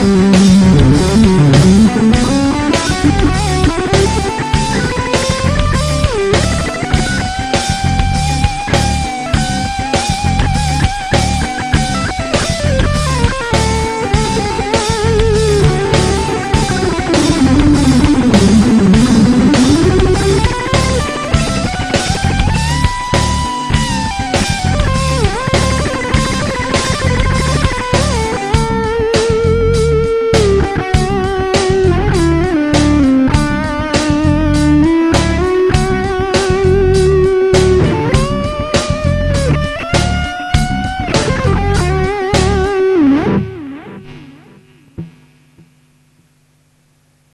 Mm-hmm.